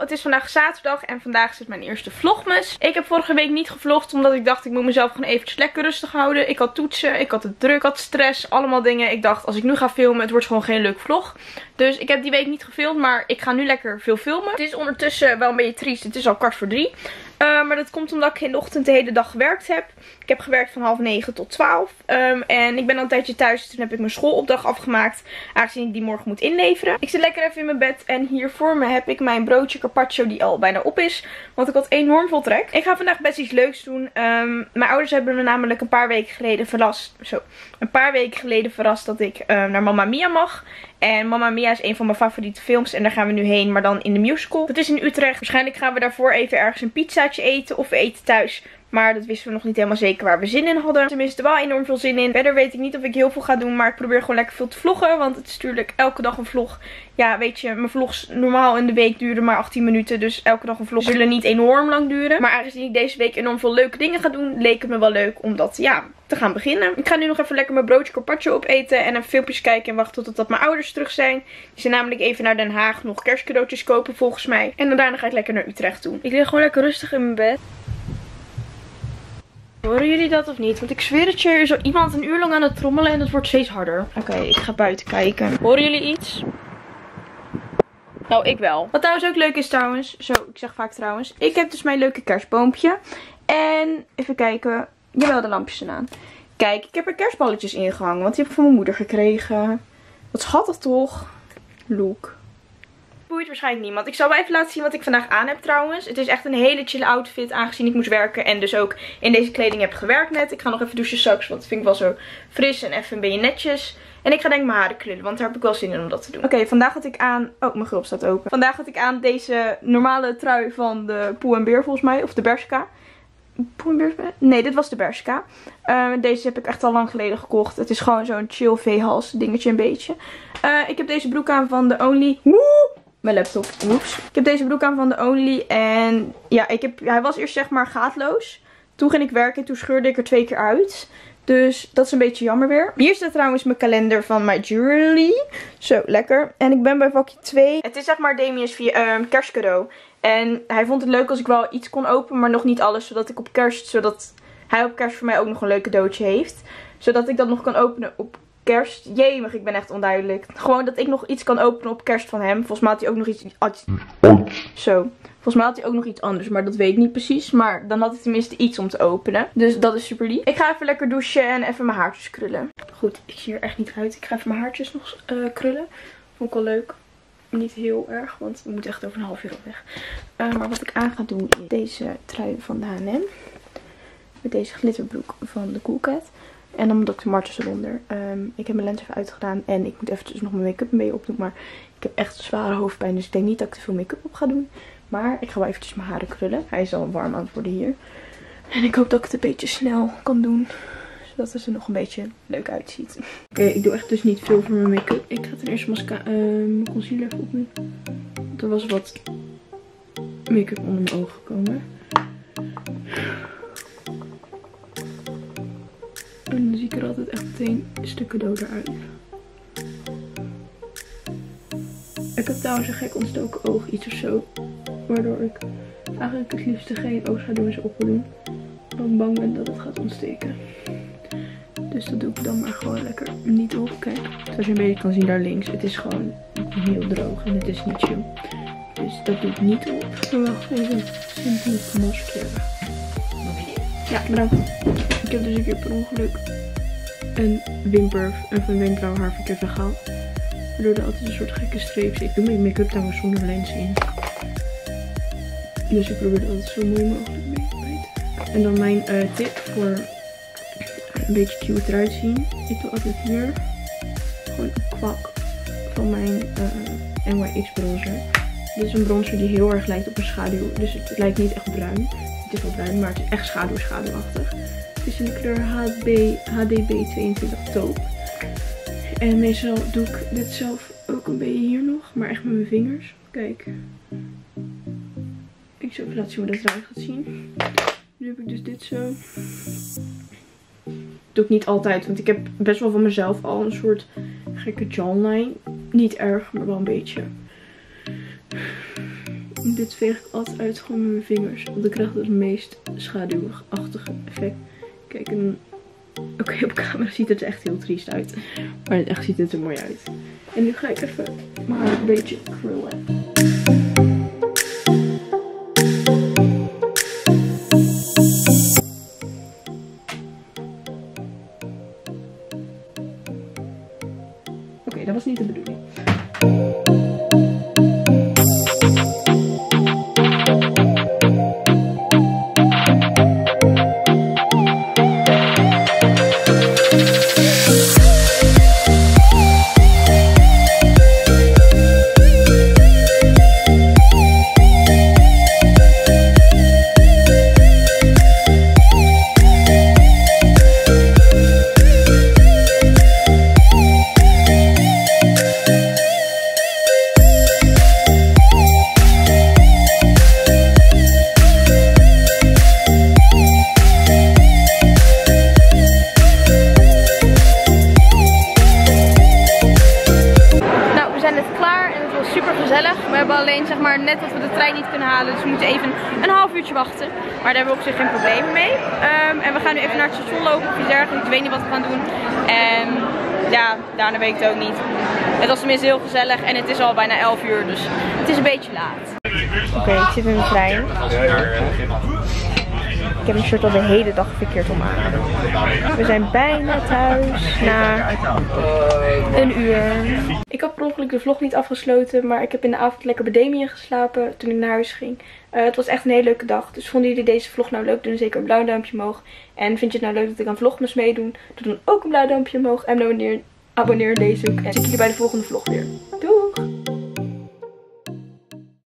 het is vandaag zaterdag en vandaag zit mijn eerste vlogmas. Ik heb vorige week niet gevlogd omdat ik dacht ik moet mezelf gewoon eventjes lekker rustig houden. Ik had toetsen, ik had het druk, ik had stress, allemaal dingen. Ik dacht als ik nu ga filmen, het wordt gewoon geen leuk vlog. Dus ik heb die week niet gefilmd, maar ik ga nu lekker veel filmen. Het is ondertussen wel een beetje triest, het is al kwart voor drie. Uh, maar dat komt omdat ik in de ochtend de hele dag gewerkt heb. Ik heb gewerkt van half negen tot twaalf. Um, en ik ben al een tijdje thuis. Toen heb ik mijn schoolopdracht afgemaakt. Aangezien ik die morgen moet inleveren. Ik zit lekker even in mijn bed. En hier voor me heb ik mijn broodje carpaccio die al bijna op is. Want ik had enorm veel trek. Ik ga vandaag best iets leuks doen. Um, mijn ouders hebben me namelijk een paar weken geleden verrast. Zo. Een paar weken geleden verrast dat ik uh, naar Mamma Mia mag. En Mamma Mia is een van mijn favoriete films. En daar gaan we nu heen, maar dan in de musical. Het is in Utrecht. Waarschijnlijk gaan we daarvoor even ergens een pizzaatje eten. Of eten thuis. Maar dat wisten we nog niet helemaal zeker waar we zin in hadden. Tenminste wel enorm veel zin in. Verder weet ik niet of ik heel veel ga doen. Maar ik probeer gewoon lekker veel te vloggen. Want het is natuurlijk elke dag een vlog. Ja, weet je, mijn vlogs normaal in de week duren maar 18 minuten. Dus elke dag een vlog zullen niet enorm lang duren. Maar aangezien ik deze week enorm veel leuke dingen ga doen, leek het me wel leuk om dat, ja, te gaan beginnen. Ik ga nu nog even lekker mijn broodje carpaccio opeten. En een filmpjes kijken en wachten totdat mijn ouders terug zijn. Die zijn namelijk even naar Den Haag nog kerstcadeautjes kopen volgens mij. En daarna ga ik lekker naar Utrecht toe. Ik lig gewoon lekker rustig in mijn bed. Horen jullie dat of niet? Want ik zweer het je, er is zo iemand een uur lang aan het trommelen en het wordt steeds harder. Oké, ik ga buiten kijken. Horen jullie iets? Nou, ik wel. Wat trouwens ook leuk is trouwens, zo, ik zeg vaak trouwens. Ik heb dus mijn leuke kerstboompje. En, even kijken, jawel, de lampjes eraan. Kijk, ik heb er kerstballetjes ingehangen, want die heb ik van mijn moeder gekregen. Wat schattig toch? Look boeit waarschijnlijk niemand. Ik zal wel even laten zien wat ik vandaag aan heb trouwens. Het is echt een hele chill outfit aangezien ik moest werken. En dus ook in deze kleding heb gewerkt net. Ik ga nog even douchen straks, want dat vind ik wel zo fris en even een beetje netjes. En ik ga denk ik mijn haren krullen, want daar heb ik wel zin in om dat te doen. Oké, vandaag had ik aan... Oh, mijn gulp staat open. Vandaag had ik aan deze normale trui van de Poel en Beer volgens mij. Of de Bershka. Nee, dit was de Bershka. Uh, deze heb ik echt al lang geleden gekocht. Het is gewoon zo'n chill V-hals dingetje een beetje. Uh, ik heb deze broek aan van de Only... Woe! Mijn laptop. Oeps. Ik heb deze broek aan van de Only. En ja, ik heb, hij was eerst zeg maar gaatloos. Toen ging ik werken en toen scheurde ik er twee keer uit. Dus dat is een beetje jammer weer. Hier staat trouwens mijn kalender van My Jewelry. Zo, lekker. En ik ben bij vakje 2. Het is zeg maar Damien's um, kerstcadeau. En hij vond het leuk als ik wel iets kon openen, maar nog niet alles. Zodat ik op kerst, zodat hij op kerst voor mij ook nog een leuk cadeautje heeft. Zodat ik dat nog kan openen op kerst. Jemig, ik ben echt onduidelijk. Gewoon dat ik nog iets kan openen op kerst van hem. Volgens mij had hij ook nog iets... Zo. Volgens mij had hij ook nog iets anders, maar dat weet ik niet precies. Maar dan had hij tenminste iets om te openen. Dus dat is super lief. Ik ga even lekker douchen en even mijn haartjes krullen. Goed, ik zie er echt niet uit. Ik ga even mijn haartjes nog uh, krullen. Vond ik wel leuk. Niet heel erg, want we moeten echt over een half uur weg. Uh, maar wat ik aan ga doen is deze trui van de H&M. Met deze glitterbroek van de Coolcat. En dan Dr. Martens eronder. Um, ik heb mijn lens even uitgedaan. En ik moet even nog mijn make-up mee opdoen. Maar ik heb echt zware hoofdpijn. Dus ik denk niet dat ik te veel make-up op ga doen. Maar ik ga wel eventjes mijn haren krullen. Hij is al warm aan het worden hier. En ik hoop dat ik het een beetje snel kan doen. Zodat het er nog een beetje leuk uitziet. Oké, ik doe echt dus niet veel voor mijn make-up. Ik ga ten eerste mascara, uh, concealer even opdoen. Want er was wat make-up onder mijn ogen gekomen. En dan zie ik er altijd echt meteen stukken dood eruit. Ik heb trouwens een gek ontstoken oog, iets of zo. Waardoor ik eigenlijk het liefste geen oogschaduw op wil doen. Omdat ik bang ben dat het gaat ontsteken. Dus dat doe ik dan maar gewoon lekker niet op. Kijk, zoals je een beetje kan zien daar links. Het is gewoon heel droog en het is niet chill. Dus dat doe ik niet op. Wacht even. Simpele mascara. Ja, bedankt. Ik heb dus een keer per ongeluk een wimper of een wenkbrauwhaar verkeerd weggehaald. Waardoor er altijd een soort gekke streep zit. Ik doe mijn make-up trouwens zonder lens in. Dus ik probeer altijd zo mooi mogelijk mee te En dan mijn uh, tip voor een beetje cute eruit zien. Ik doe altijd hier gewoon een kwak van mijn eh, NYX bronzer. Dit is een bronzer die heel erg lijkt op een schaduw. Dus het lijkt niet echt bruin. Is wel bruin, maar het is echt schaduw schaduwachtig. Het is in de kleur HB, HDB22 taupe. En meestal doe ik dit zelf ook een beetje hier nog. Maar echt met mijn vingers. Kijk. Ik zal even laten zien hoe dat eruit gaat zien. Nu heb ik dus dit zo. doe ik niet altijd. Want ik heb best wel van mezelf al een soort gekke jawline. Niet erg, maar wel een beetje. Dit veeg ik altijd uit gewoon met mijn vingers. Want dan krijg het meest schaduwachtige effect. Kijk, en... Oké, op camera ziet het er echt heel triest uit. Maar echt ziet het er mooi uit. En nu ga ik even maar een beetje krullen. Maar net dat we de trein niet kunnen halen. Dus we moeten even een half uurtje wachten. Maar daar hebben we op zich geen problemen mee. Ehm, en we gaan nu even naar het station lopen of iets dergelijks. Ik weet niet wat we gaan doen. En ja, daarna weet ik het ook niet. Het was tenminste heel gezellig en het is al bijna 11 uur. Dus het is een beetje laat. Oké, ik zit in de trein. Ik heb mijn shirt al de hele dag verkeerd om aan. We zijn bijna thuis na een uur. Ik had per ongeluk de vlog niet afgesloten, maar ik heb in de avond lekker bij Damien geslapen toen ik naar huis ging. Eh, het was echt een hele leuke dag. Dus vonden jullie deze vlog nou leuk? Doe dan zeker een blauw duimpje omhoog. En vind je het nou leuk dat ik aan vlogmas meedoen? Doe dan ook een blauw duimpje omhoog. En abonneer, abonneer ook. En zie ik jullie bij de volgende vlog weer.